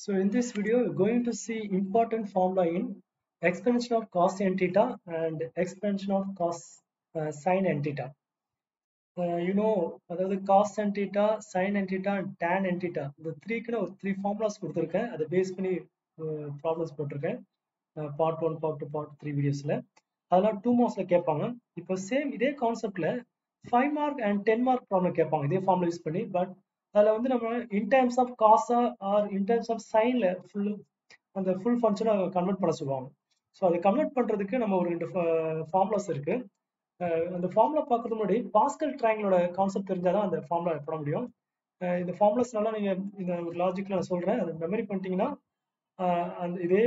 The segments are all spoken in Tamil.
So in this video, we're going to see important formula in expansion of cos n theta and expansion of cos uh, sin n theta. Uh, you know, அதாவது cos n theta, sin n theta and tan n theta இந்த த்ரீக்குன்னு ஒரு த்ரீ ஃபார்முலாஸ் கொடுத்துருக்கேன். அதை பேஸ் பண்ணி uh, ப்ராப்ளம்ஸ் போட்டிருக்கேன். Part one part two part three வீடியோஸில் அதெல்லாம் டூ மார்க்ஸ்ல கேட்பாங்க. இப்போ சேம் இதே கான்செப்ட்ல five mark and ten mark problem கேட்பாங்க. இதே ஃபார்முலா யூஸ் பண்ணி பட் அதில் வந்து நம்ம இன் டைம்ஸ் ஆஃப் காசா ஆர் இன் டைம்ஸ் ஆஃப் சைன்ல ஃபுல் அந்த ஃபுல் ஃபங்க்ஷனை கன்வெர்ட் பண்ண சொல்லுவாங்க. ஸோ அதை கன்வெர்ட் பண்றதுக்கு நம்ம ஒரு ரெண்டு ஃபார்முலாஸ் இருக்கு. அந்த ஃபார்முலா பார்க்கறது முன்னாடி பாஸ்கல் ட்ரையாங்கிளோட கான்செப்ட் தெரிஞ்சாதான் அந்த ஃபார்முலா போட முடியும். இந்த ஃபார்முலாஸ்னால நீங்க இந்த ஒரு லாஜிக்ல நான் சொல்றேன். அதை மெமரி பண்ணிட்டீங்கன்னா அந்த இதே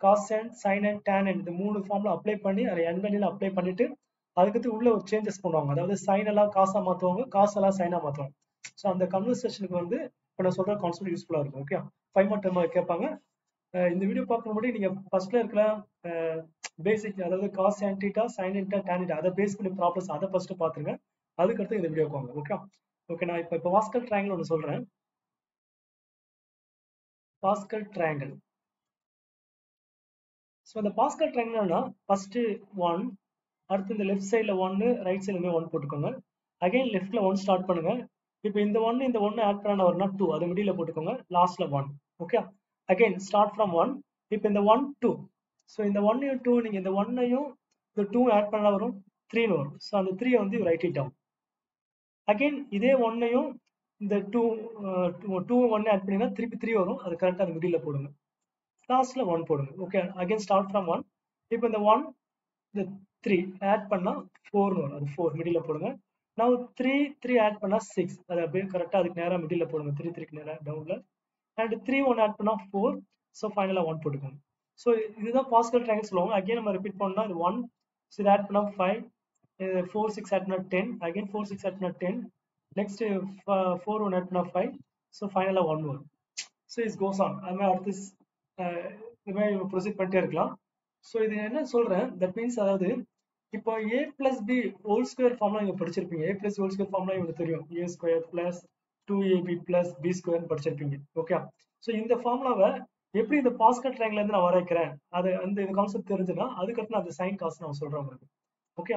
cos and sine and tan and இந்த மூணு ஃபார்ம்ல அப்ளை பண்ணி அதை என் அப்ளை பண்ணிட்டு அதுக்கு உள்ள ஒரு சேஞ்சஸ் பண்ணுவாங்க. அதாவது சைன் எல்லாம் காசா மாத்துவாங்க காசு எல்லாம் சைனா மாத்துவாங்க. ஸோ அந்த கன்வர்சேஷனுக்கு வந்து இப்போ நான் சொல்ற கான்செப்ட் யூஸ்ஃபுல்லாக இருக்கும் ஓகே ஃபைவ் மார்க் டெர்ம் கேட்பாங்க. இந்த வீடியோ பார்க்கணும் முன்னாடி நீங்கள் ஃபர்ஸ்ட்ல இருக்கிற பேசிக் அதாவது காஸ் ஆன்டிட்டா சைன் இன்டா டேனிட்டா அதை பேஸ் பண்ணி ப்ராப்ளம்ஸ் அதை ஃபர்ஸ்ட் பார்த்துருங்க. அதுக்கடுத்து இந்த வீடியோ வாங்க ஓகே ஓகே நான் இப்போ இப்போ பாஸ்கல் ட்ரையாங்கிள் ஒன்று சொல்கிறேன் பாஸ்கல் ட்ரையாங்கிள் ஸோ அந்த பாஸ்கல் ட்ரையாங்கிள்னா ஃபர்ஸ்ட் ஒன் அடுத்து இந்த லெஃப்ட் சைடில் ஒன்று ரைட் சைடுமே ஒன் போட்டுக்கோங்க. அகைன் லெஃப்ட்ல ஒன் ஸ்டார்ட் பண்ணுங்க. இப்போ இந்த ஒன்று இந்த ஒன்று ஆட் பண்ண வரனா டூ அது மிடியில போட்டுக்கோங்க. லாஸ்ட்ல one okay again start from one இப்போ இந்த ஒன் டூ ஸோ இந்த ஒன்னையும் டூ நீங்க இந்த ஒன்னையும் இந்த டூ ஆட் பண்ண வரும். த்ரீன்னு வரும். ஸோ அந்த த்ரீ வந்து ரைட் இட் டவுன் அகைன் இதே ஒன்னையும் இந்த டூ டூ ஒன்னு ஆட் பண்ணீங்கன்னா திருப்பி த்ரீ வரும். அது கரெக்டாக அது மிடில் போடுங்க. லாஸ்ட்ல ஒன் போடுங்க. Okay again start from one இப்போ இந்த ஒன் இந்த த்ரீ ஆட் பண்ணால் ஃபோர்னு வரும். அது ஃபோர் மிடில் போடுங்க. நான் த்ரீ த்ரீ ஆட் பண்ணா சிக்ஸ் அது அப்படியே கரெக்டாக அதுக்கு நேராக மிடில் போடுங்க. த்ரீ த்ரீக்கு நேராக டவுன்ல அண்ட் த்ரீ ஒன் ஆட் பண்ணால் ஃபோர் ஸோ ஃபைனலாக ஒன் போட்டுக்கோங்க. ஸோ இதுதான் பாசிபிள் ட்ரையாங்கிள் சொல்லுவாங்க. அகைன் நம்ம ரிப்பீட் பண்ணா இது ஒன் ஸோ இது ஆட் பண்ணால் ஃபைவ் ஃபோர் சிக்ஸ் ஆட் பண்ணால் ten again four six add பண்ணால் ten next four one add பண்ணால் ஃபைவ் ஸோ ஃபைனலாக one one so is goes on அது மாதிரி அடுத்து uh, இது மாதிரி ப்ரொசீட் பண்ணிட்டே இருக்கலாம். ஸோ இது என்ன சொல்கிறேன் தட் மீன்ஸ் அதாவது இப்போ A plus B whole square ஃபார்ம்லாம் இங்கே படிச்சிருப்பீங்க. ஏ பிளஸ் ஹோல் ஸ்கொயர் ஃபார்ம்லாம் இவங்களுக்கு தெரியும். A square plus two a b plus b square படிச்சிருப்பீங்க. ஓகே ஸோ இந்த ஃபார்முலாவை எப்படி இந்த பாஸ்கட் ட்ரையாங்கிள் இருந்து நான் வரைக்கிறேன் அது அந்த இந்த கான்செப்ட் தெரிஞ்சுன்னா அதுக்கப்புறம் அந்த சைன் காசு நான் சொல்றேன் உங்களுக்கு. ஓகே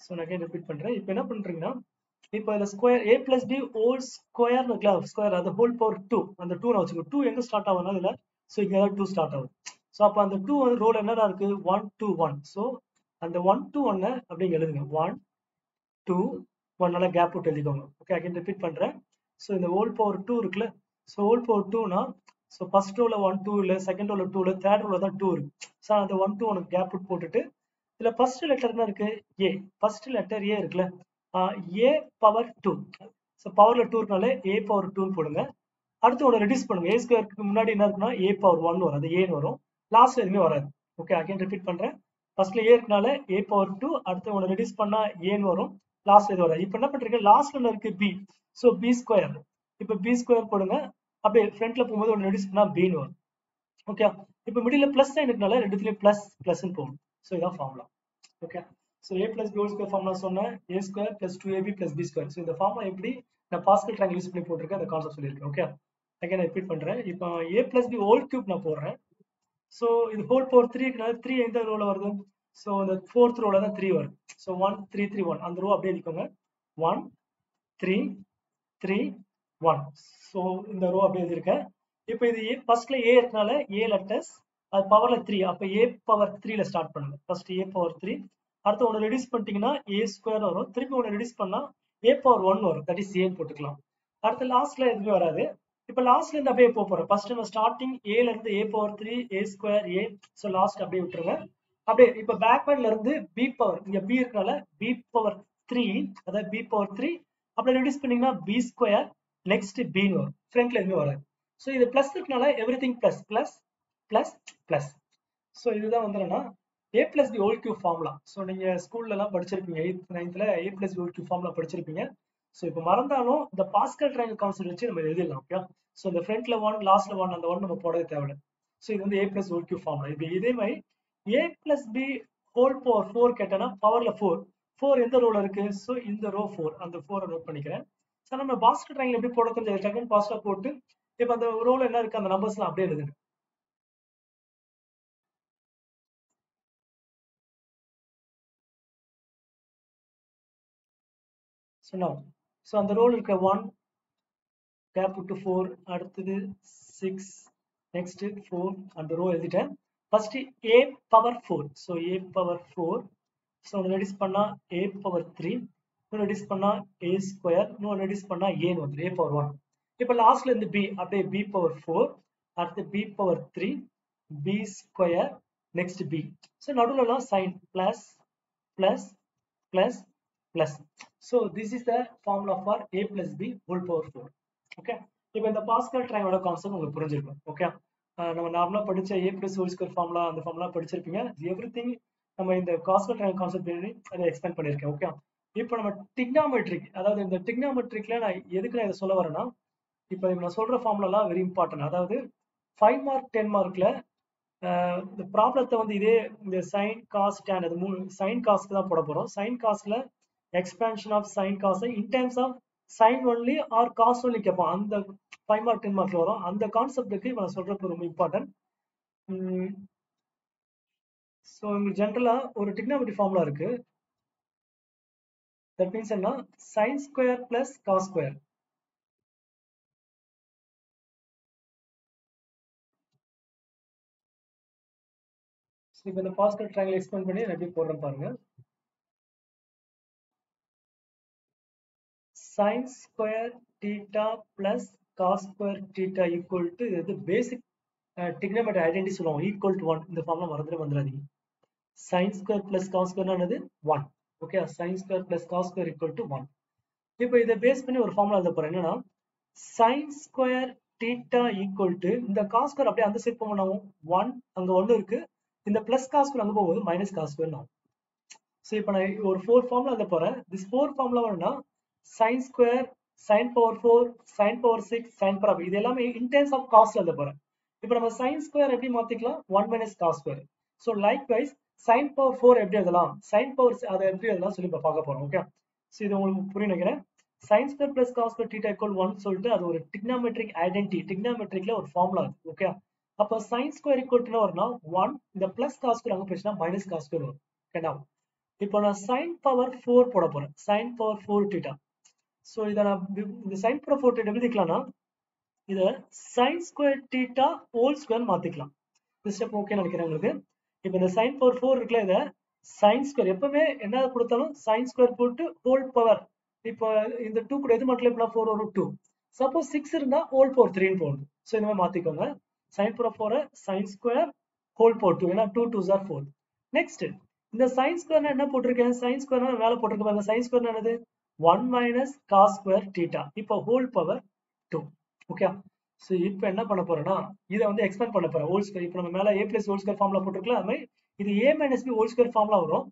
ஸோ நான் அகைன் ரிப்பீட் பண்றேன். இப்போ என்ன பண்றீங்கன்னா இப்போ இந்த square a plus b whole square square அந்த ஹோல் பவர் டூ அந்த டூ நான் வச்சுக்கோ டூ எங்க ஸ்டார்ட் ஆகும்னா அதில் ஸோ இங்கே ஏதாவது டூ ஸ்டார்ட் ஆகும். ஸோ அப்போ அந்த டூ வந்து ரோல் என்னடா இருக்கு? ஒன் டூ ஒன் ஸோ அந்த ஒன் டூ ஒன்னு அப்படிங்க எழுதுங்க. ஒன் டூ ஒன் நல்லா கேப் விட்டு எழுதிக்கோங்க. ஓகே அகைன் ரிப்பீட் பண்றேன். ஸோ இந்த ஓல் பவர் டூ இருக்குல்ல? ஸோ ஓல் பவர் டூனா ஸோ ஃபர்ஸ்ட் ரோல ஒன் டூ இல்லை செகண்ட் ரோல டூ இல்லை தேர்ட் ரோல தான் டூ இருக்கு. ஸோ அந்த ஒன் டூ ஒனுக்கு கேப் விட்டு போட்டுட்டு இதுல ஃபர்ஸ்ட் லெட்டர் என்ன இருக்கு? ஏ ஃபர்ஸ்ட் லெட்டர் ஏ இருக்குல்ல? ஏ பவர் டூ ஸோ பவர்ல டூ இருக்கனால ஏ பவர் டூன்னு போடுங்க. அடுத்து ஒன்று ரெடியூஸ் பண்ணுங்க. ஏ ஸ்கொயருக்கு முன்னாடி என்ன இருக்குன்னா ஏ பவர் ஒன் வரும். அது ஏன்னு வரும். லாஸ்ட்ல எதுவுமே வராது. ஓகே அகைன் ரிப்பீட் பண்றேன். ஃபர்ஸ்ட்ல ஏ இருக்கனால ஏ பவர் டூ அடுத்து ஒன்று ரெடியூஸ் பண்ணா ஏன்னு வரும். லாஸ்ட்ல இது வரும் இப்போ என்ன பண்றீங்க லாஸ்ட்ல இருக்கு பி ஸோ பி ஸ்கொயர் இப்போ பி ஸ்கொயர் போடுங்க. அப்படியே ஃப்ரண்ட்ல போகும்போது ஒன்று ரெடியூஸ் பண்ணா பின்னு வரும். ஓகே இப்போ மிடில் பிளஸ் சைன் இருக்கனால ரெண்டுத்துலயும் பிளஸ் பிளஸ்ன்னு போகணும் ஸோ இதான் formula okay so a plus b square formula சொன்னேன் a square plus two a b plus b square so இந்த ஃபார்முலா எப்படி நான் பாஸ்கல் ட்ராங்கிள் யூஸ் பண்ணி போட்டிருக்கேன் அந்த கான்செப்ட் சொல்லியிருக்கேன். ஓகே அகைன் ரிப்பீட் பண்றேன். இப்போ a plus b whole cube நான் போடுறேன். ஸோ இது ஹோல் பவர் த்ரீ த்ரீ எந்த ரோல வருது? ஸோ இந்த ஃபோர்த் ரோல தான் த்ரீ வரும். So one three three one அந்த ரோ அப்படியே எழுதிக்கோங்க one three three one so இந்த ரோ அப்படியே எழுதியிருக்கேன் இப்போ இது ஏ ஃபர்ஸ்ட்ல ஏ இருக்கனால ஏ லெட்டர்ஸ் அது பவர்ல த்ரீ அப்போ ஏ பவர் த்ரீல ஸ்டார்ட் பண்ணுங்க. ஃபர்ஸ்ட் ஏ பவர் த்ரீ அடுத்து ஒன்று ரெடியூஸ் பண்ணிட்டீங்கன்னா ஏ ஸ்கொயர் வரும். திருப்பி ஒன்று ரெடியூஸ் பண்ணா ஏ பவர் ஒன் வரும். தட் இஸ் ஏன்னு போட்டுக்கலாம். அடுத்து லாஸ்ட்ல எதுவுமே வராது. இப்ப லாஸ்ட்ல இருந்து அப்படியே போக போறோம். ஃபர்ஸ்ட் நம்ம ஸ்டார்டிங் ஏல இருந்து A power three A square A so last அப்படியே விட்டுருங்க. அப்படியே இப்ப பேக்வேர்ட்ல இருந்து பி பவர் இங்க பி இருக்கனால பி பவர் த்ரீ அதாவது பி பவர் த்ரீ அப்படியே ரெடியூஸ் பண்ணீங்கன்னா பி ஸ்கொயர் நெக்ஸ்ட் பின்னு வரும். ஃப்ரண்ட்ல இருந்து வராது. ஸோ இது பிளஸ் இருக்கனால everything plus plus plus plus so இதுதான் வந்து என்னன்னா A plus the whole cube formula so நீங்க ஸ்கூல்ல எல்லாம் படிச்சிருப்பீங்க eighth நைன்த்ல a plus whole cube formula படிச்சிருப்பீங்க. ஸோ இப்போ மறந்தாலும் இந்த பாஸ்கல் ட்ரையாங்கிள் கான்செப்ட் வச்சு நம்ம எழுதிடலாம் ஓகே ஸோ இந்த ஃப்ரண்ட்ல ஒன் லாஸ்ட்ல ஒன் அந்த ஒன் நம்ம போடவே தேவையில்லை. ஸோ இது வந்து ஏ பிளஸ் ஹோல் கியூ ஃபார்ம்ல இப்போ இதே மாதிரி a plus b whole power four கேட்டேன்னா பவர்ல ஃபோர் ஃபோர் எந்த ரோல இருக்கு? ஸோ இந்த ரோ ஃபோர் அந்த ஃபோரை நோட் பண்ணிக்கிறேன். ஸோ நம்ம பாஸ்கல் ட்ரையாங்கிள் எப்படி போட தெரிஞ்சது டக்குன்னு பாஸ்டா போட்டு இப்போ அந்த ரோல என்ன இருக்கு அந்த நம்பர்ஸ்லாம் அப்படியே எழுதுங்க. சொன்னோம் ஸோ அந்த ரோல் இருக்க ஒன் கேப் விட்டு ஃபோர் அடுத்தது சிக்ஸ் நெக்ஸ்ட்டு ஃபோர் அந்த ரோ எழுதிட்டேன். First a power four so a power four so ஒன்று ரெடியூஸ் பண்ணால் ஏ பவர் த்ரீ இன்னும் ரெடியூஸ் பண்ணால் ஏ ஸ்கொயர் இன்னும் ரெடியூஸ் பண்ணால் ஏன்னு வந்துடும் ஏ பவர் ஒன் இப்போ லாஸ்ட்ல இருந்து பி அப்படியே பி பவர் ஃபோர் அடுத்து b power three b square next b so நடுவுலலாம் sign plus plus plus plus so this is the formula for a plus b whole power four okay இப்போ இந்த பாஸ்கல் ட்ரையோட கான்செப்ட் உங்களுக்கு புரிஞ்சிருக்கும். ஓகே நம்ம நார்மலா படிச்ச a plus whole square formula அந்த ஃபார்முலா படிச்சிருப்பீங்க. எவ்ரிதிங் நம்ம இந்த காஸ்கல் ட்ரையல் கான்செப்ட் அதை எக்ஸ்பிளைன் பண்ணியிருக்கேன். ஓகே இப்போ நம்ம டிக்னாமெட்ரிக் அதாவது இந்த டிக்னாமெட்ரிக்ல நான் எதுக்கு நான் இதை சொல்ல வரேன்னா இப்போ நான் சொல்ற ஃபார்முலாலாம் வெரி இம்பார்ட்டன்ட் அதாவது ஃபைவ் மார்க் டென் மார்க்ல இந்த ப்ராப்ளத்தை வந்து இதே இந்த சைன் காஸ் டேன் அது மூணு சைன் காஸ்க்கு தான் போட போறோம். சைன் காஸ்ட்ல expansion of sine cos in terms of sine only or cos only கேட்போம். அந்த ஃபைவ் மார்க் டென் மார்க்ல வரும். அந்த கான்செப்டுக்கு இவன் நான் சொல்றது ரொம்ப இம்பார்ட்டன்ட் ஸோ உங்களுக்கு ஜென்ரலா ஒரு டிக்னாமெட்ரி ஃபார்முலா இருக்கு. தட் மீன்ஸ் என்ன? Sine square plus cos square இப்போ இந்த பாஸ்கல் ட்ரையாங்கிள் எக்ஸ்பிளைன் பண்ணி எப்படி போடுறேன் பாருங்க. Sin square theta plus cos square theta equal to இது basic டிக்னமெட்ரி identity சொல்லுவோம் equal to 1 இந்த ஃபார்ம்ல மறந்துட வந்துடாதீங்க. Sin square plus cos square என்னது? One okay sin square plus cos square equal to 1 இப்போ இதை பேஸ் பண்ணி ஒரு ஃபார்முலா எழுத போறேன். என்னன்னா sin square theta equal to இந்த cos square அப்படியே அந்த சைடு போகணும் 1 அங்க 1 இருக்கு. இந்த plus cos square அங்க போகும்போது minus cos square ஆகும். ஸோ இப்போ நான் ஒரு ஃபோர் ஃபார்முலா எழுத போறேன். திஸ் ஃபோர் ஃபார்முலா வேணும்னா sine square sine power four sine power six sine power இது எல்லாமே இன்டென்ஸ் ஆஃப் காஸ்ட் எழுத போறேன். இப்போ நம்ம சைன் ஸ்கொயர் எப்படி மாத்திக்கலாம்? One minus cos square so likewise sine power four எப்படி எழுதலாம்? சைன் பவர் அதை எப்படி எழுதலாம் சொல்லி இப்போ பார்க்க போறோம் ஓகே ஸோ இது உங்களுக்கு புரிய நினைக்கிறேன். Sine square plus cos square theta equal one சொல்லிட்டு அது ஒரு டிக்னாமெட்ரிக் ஐடென்டி டிக்னாமெட்ரிக்ல ஒரு ஃபார்முலா இருக்கு ஓகே அப்போ சைன் ஸ்கொயர் ஈக்குவல் வரும்னா ஒன் இந்த பிளஸ் காஸ் ஸ்கொயர் அங்கே போயிடுச்சுன்னா மைனஸ் காஸ் ஸ்கொயர் வரும் ஓகேடா இப்போ நான் சைன் பவர் ஃபோர் போட போறேன். Sine power four theta so இதை நான் இந்த சைன் பவர் ஃபோர் டீட்டா எழுதிக்கலாம்னா இதை sine square theta whole square மாத்திக்கலாம். இந்த ஸ்டெப் ஓகே நினைக்கிறேன் உங்களுக்கு. இப்போ இந்த சைன் ஃபோர் ஃபோர் இருக்குல்ல இதை சைன் ஸ்கொயர் எப்பவுமே என்ன கொடுத்தாலும் சைன் ஸ்கொயர் போட்டு ஹோல் பவர் இப்போ இந்த டூ கூட எது மட்டும் இப்போ ஃபோர் வரும் டூ சப்போஸ் சிக்ஸ் இருந்தா ஹோல் ஃபோர் த்ரீன்னு போடணும் ஸோ இந்த மாதிரி மாத்திக்கோங்க. Sine power four sine square whole four two ஏன்னா டூ டூ ஜார் ஃபோர் நெக்ஸ்ட் இந்த சைன் ஸ்கொயர்னா என்ன போட்டிருக்கேன்? சைன் ஸ்கொயர் மேல போட்டிருக்கேன் இந்த சைன் ஸ்கொயர் என்னது? One minus cos square theta இப்போ whole power two okay so இப்போ என்ன பண்ண போறேன்னா இதை வந்து எக்ஸ்பேண்ட் பண்ண போறேன். ஹோல் ஸ்கொயர் இப்போ நம்ம மேல A plus whole square formula போட்டிருக்கலாம் அது மாதிரி இது A minus B whole square formula வரும்.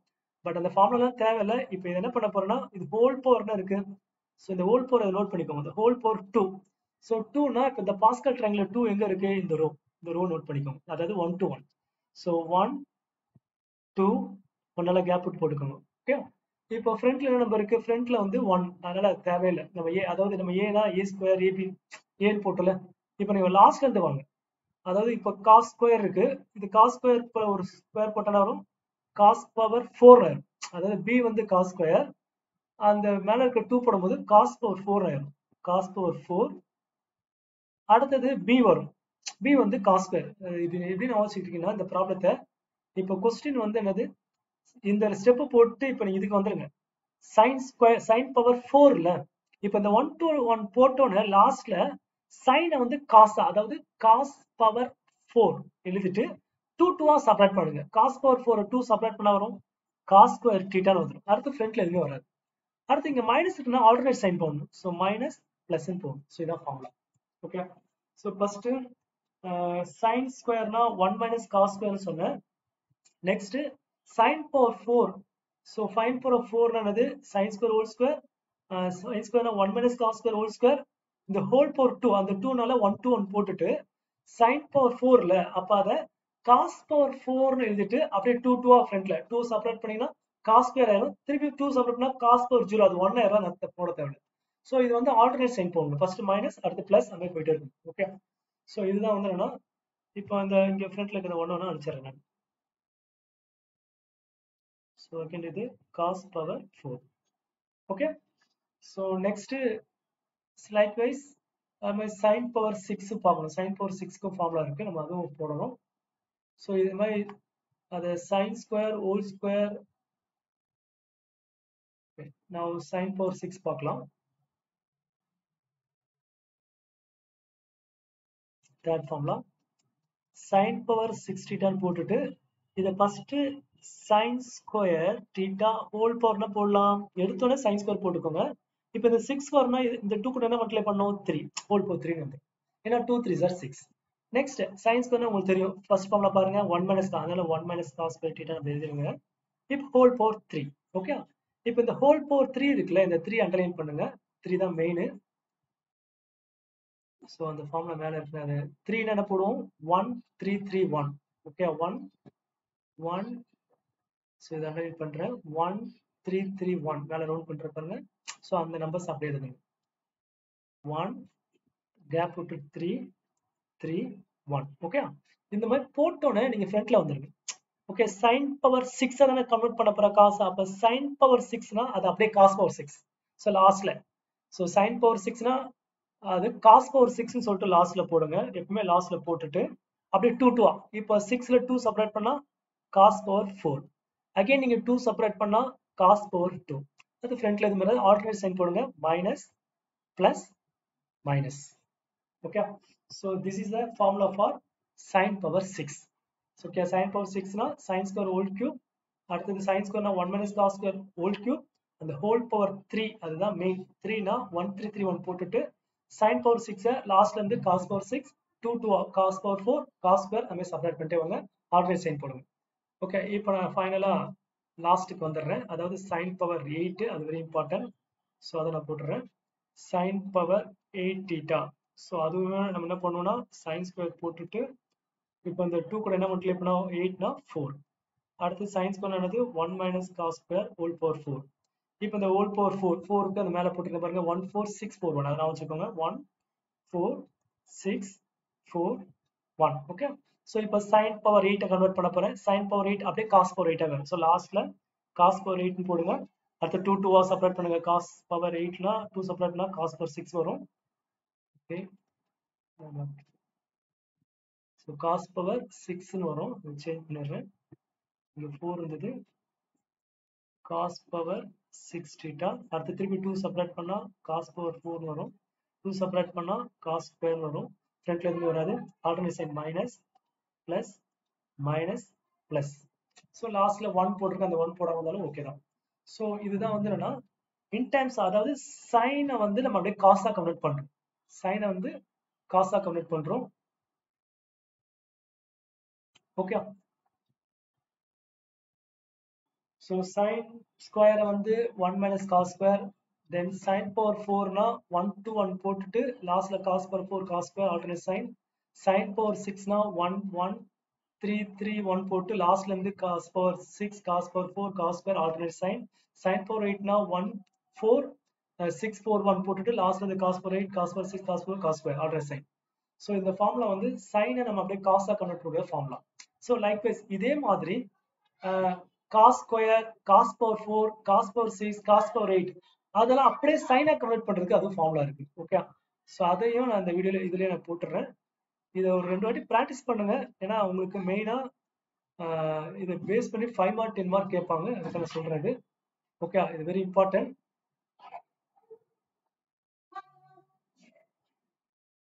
பட் அந்த ஃபார்முலாம் தேவையில்லை. இப்போ இது என்ன பண்ண போறேன்னா இது ஹோல் பவர்னு இருக்கு. ஸோ இந்த ஹோல் பவர் நோட் பண்ணிக்கோங்க. இந்த ஹோல் பவர் டூ ஸோ டூனா இப்போ இந்த பாஸ்கல் ட்ரைங்கில் டூ எங்க இருக்கு? இந்த ரோ இந்த ரோ நோட் பண்ணிக்கோங்க. அதாவது one two one so one two ஒன்னால கேப் விட்டு போட்டுக்கோங்க. ஓகே இப்போ ஃப்ரண்ட்ல என்ன நம்பர் இருக்கு? ஃப்ரண்ட்ல வந்து ஒன் அதனால தேவையில்லை. நம்ம ஏ அதாவது நம்ம ஏனா ஏ ஸ்கொயர் ஏபி ஏன்னு போட்டல இப்போ நீங்க லாஸ்ட்ல இருந்து வாங்க. அதாவது இப்போ காஸ் ஸ்கொயர் இருக்கு. இது காஸ் ஸ்கொயர் ஒரு ஸ்கொயர் போட்டனா வரும். காஸ் பவர் ஃபோர் ஆயிரும். அதாவது பி வந்து காஸ் ஸ்கொயர் அந்த மேல இருக்க டூ போடும்போது காஸ் பவர் ஃபோர் ஆயிரும். காஸ் பவர் ஃபோர் அடுத்தது பி வரும். பி வந்து காஸ் ஸ்கொயர் இது எப்படின்னு யோசிச்சிருக்கீங்கன்னா இந்த ப்ராப்ளத்தை இப்போ கொஸ்டின் வந்து என்னது? இந்த ஸ்டெப் போட்டு இப்போ நீங்க இதுக்கு வந்துருங்க. சைன் ஸ்கொயர் சைன் பவர் ஃபோர்ல இப்போ இந்த ஒன் டு ஒன் போட்டோன்னு லாஸ்ட்ல சைனை வந்து காசா அதாவது காஸ் பவர் ஃபோர் எழுதிட்டு டூ டூவா செப்பரேட் பண்ணுங்க. Cos power four two separate பண்ணா வரும். காஸ் ஸ்கொயர் டீட்டான்னு வந்துடும் அடுத்து ஃப்ரண்ட்ல எதுவுமே வராது. அடுத்து இங்க மைனஸ் இருக்குன்னா ஆல்டர்னேட் சைன் போடணும். ஸோ மைனஸ் பிளஸ் போடணும். ஸோ இதான் formula okay so first sine ஸ்கொயர்னா one minus cos ஸ்கொயர்னு சொன்னேன். Next sine power four so sine power four என்னது? Sine square whole square sine ஸ்கொயர்னா one minus cos square whole square இந்த ஹோல் பவர் டூ அந்த டூனால ஒன் டூ ஒன் போட்டுட்டு சைன் பவர் ஃபோர்ல அப்ப அதை காஸ் பவர் ஃபோர்னு எழுதிட்டு அப்படியே டூ டூவா ஃப்ரண்ட்ல டூ செப்பரேட் பண்ணீங்கன்னா காஸ் ஸ்கொயர் ஆயிரும் திருப்பி டூ செப்பரேட் பண்ணா காஸ் பவர் ஜீரோ அது ஒன் ஆயிரம் அந்த போட தேவை ஸோ இது வந்து ஆல்டர்னேட் சைன் போடணும் ஃபர்ஸ்ட் மைனஸ் அடுத்து பிளஸ் அந்த மாதிரி போயிட்டே இருக்கும். ஓகே ஸோ இதுதான் வந்து என்னன்னா இப்போ அந்த இங்க ஃப்ரண்ட்ல இருக்கிற ஒன்று ஒன்னு அனுப்பிச்சிடுறேன் நான். ஸோ செகண்ட் இது cos power four okay so next slide wise அது சைன் பவர் சிக்ஸ் பார்க்கணும். சைன் பவர் சிக்ஸ்க்கும் ஃபார்முலா இருக்கு. நம்ம அதுவும் போடணும். ஸோ இது மாதிரி அது sin ஸ்கொயர் ஹோல் ஸ்கொயர் நான் சைன் பவர் சிக்ஸ் பார்க்கலாம். Third formula sine power six டீட்டான்னு போட்டுட்டு இதை first sine square theta whole பவர்னா போடலாம். எடுத்தோடனே சைன் ஸ்கொயர் போட்டுக்கோங்க. இப்போ இந்த சிக்ஸ் வரனா இந்த டூ கூட என்ன மல்டிப்ளை பண்ணோம்? த்ரீ ஹோல் பவர் த்ரீ வந்து. ஏன்னா two three sir six next sine square உங்களுக்கு தெரியும். ஃபர்ஸ்ட் ஃபார்ம்ல பாருங்க. ஒன் மைனஸ் தான் அதனால one minus cos square theta நம்ம எழுதிருங்க. இப்போ ஹோல் பவர் த்ரீ ஓகே இப்போ இந்த ஹோல் பவர் த்ரீ இருக்குல்ல இந்த த்ரீ அண்டர்லைன் பண்ணுங்க. த்ரீ தான் மெயின் ஸோ அந்த ஃபார்ம்ல மேல இருக்கிறது. த்ரீ என்ன போடுவோம்? One three three one okay one one so இதை அண்டர்லைன் பண்றேன். ஒன் த்ரீ த்ரீ ஒன் மேல ரவுண்ட் பண்ற பாருங்க. ஸோ அந்த நம்பர்ஸ் அப்படியே எழுதுங்க. ஒன் கேப் விட்டு த்ரீ த்ரீ ஒன் ஓகே இந்த மாதிரி போட்டோன்னே நீங்க ஃப்ரண்ட்ல வந்துருங்க. ஓகே சைன் பவர் சிக்ஸ் தானே கன்வெர்ட் பண்ண போற காசு? அப்ப சைன் பவர் சிக்ஸ்னா அது அப்படியே காஸ் பவர் சிக்ஸ் ஸோ லாஸ்ட்ல ஸோ சைன் பவர் சிக்ஸ்னா அது காஸ் பவர் சிக்ஸ்னு சொல்லிட்டு லாஸ்ட்ல போடுங்க. எப்பவுமே லாஸ்ட்ல போட்டுட்டு அப்படியே டூ டூவா இப்போ சிக்ஸ்ல டூ செப்பரேட் பண்ணா காஸ் பவர் ஃபோர் அகைன் நீங்க டூ செப்பரேட் பண்ணா காஸ் பவர் டூ அது ஃப்ரண்ட்ல இது மாதிரி ஆல்டர்னேட் சைன் போடுங்க. Minus plus minus okay so this is the formula for sine power six okay sine power சிக்ஸ்னா sine square whole cube அடுத்தது sine ஸ்கொயர்னா one minus cos square whole cube அந்த ஹோல் பவர் த்ரீ அதுதான் மெயின் த்ரீனா ஒன் த்ரீ த்ரீ ஒன் போட்டுட்டு சைன் பவர் சிக்ஸை லாஸ்ட்ல இருந்து cos power six two two cos power four cos square அந்த மாதிரி செப்பரேட் பண்ணிட்டே வாங்க. ஆல்டர்னேட் சைன் போடுங்க. ஓகே இப்போ நான் ஃபைனலாக லாஸ்ட்டுக்கு வந்துடுறேன். அதாவது சைன் பவர் எயிட்டு அது வெரி இம்பார்ட்டன்ட் ஸோ அதை நான் போட்டுடுறேன். Sine power eight theta so அதுவுமே நம்ம என்ன பண்ணுவோம்னா சைன் ஸ்கொயர் போட்டுட்டு இப்போ இந்த டூ கூட என்ன மல்டிப்ளை பண்ணோம் எயிட்னா ஃபோர் அடுத்து சைன் ஸ்கொயர் என்னது? One minus cos square whole power four இப்போ இந்த ஹோல் பவர் ஃபோர் ஃபோருக்கு அந்த மேலே போட்டுருக்க பாருங்க one four six four one அதெல்லாம் வச்சுக்கோங்க. One four six four one okay so இப்போ சைன் பவர் எயிட்டை கன்வெர்ட் பண்ண போறேன். சைன் பவர் எயிட் அப்படியே காஸ் பவர் எயிட்டாக வரும். ஸோ லாஸ்ட்ல காஸ் பவர் எயிட்னு போடுங்க. அடுத்து டூ டூவா செப்பரேட் பண்ணுங்க. காஸ் பவர் எயிட்னா டூ செப்பரேட்னா காஸ் பவர் சிக்ஸ் வரும். ஓகே ஸோ காஸ் பவர் சிக்ஸ்னு வரும். சேஞ்ச் பண்ணிடுறேன். இங்கே ஃபோர் இருந்தது. காஸ் பவர் சிக்ஸ் டீட்டா அடுத்து திருப்பி டூ செப்பரேட் பண்ணா காஸ் பவர் ஃபோர் வரும். டூ செப்பரேட் பண்ணா காஸ் ஸ்கொயர் வரும். ஃப்ரண்ட்ல இருந்து வராது. Alternate sine minus plus minus plus so லாஸ்ட்ல ஒன் போட்டிருக்க அந்த ஒன் போடாம இருந்தாலும் ஓகே தான். ஸோ இதுதான் வந்து என்னன்னா இன் டைம்ஸ் அதாவது சைனை வந்து நம்ம அப்படியே காசா கன்வெர்ட் பண்றோம். சைனை வந்து காசா கன்வெர்ட் பண்றோம். ஓகே ஸோ சைன் ஸ்கொயரை வந்து one minus cos square then sine power ஃபோர்னா one to one போட்டுட்டு லாஸ்ட்ல cos power four cos square alternate sine sine power சிக்ஸ்னா one one three three one போட்டு லாஸ்ட்ல இருந்து cos power six cos power four cos power alternate sine sine power எயிட்னா one four six four one போட்டுட்டு லாஸ்ட்ல இருந்து cos power eight cos power six cos four cos power alternate sine so இந்த ஃபார்ம்ல வந்து சைனை நம்ம அப்படியே காசா கன்வெர்ட் பண்ணுற ஃபார்முலா ஸோ லைக்வைஸ் இதே மாதிரி cos square cos power four cos power six cos power eight அதெல்லாம் அப்படியே சைனா கன்வெர்ட் பண்றதுக்கு அதுவும் ஃபார்முலா இருக்கு ஓகே ஸோ அதையும் நான் இந்த வீடியோல இதுலயே நான் போட்டுறேன் இதை ஒரு ரெண்டு வாட்டி ப்ராக்டிஸ் பண்ணுங்க. ஏன்னா உங்களுக்கு மெயினா இதை பேஸ் பண்ணி ஃபைவ் மார்க் டென் மார்க் கேட்பாங்க. அதுக்கு நான் சொல்றது. ஓகே இது வெரி இம்பார்ட்டன்ட்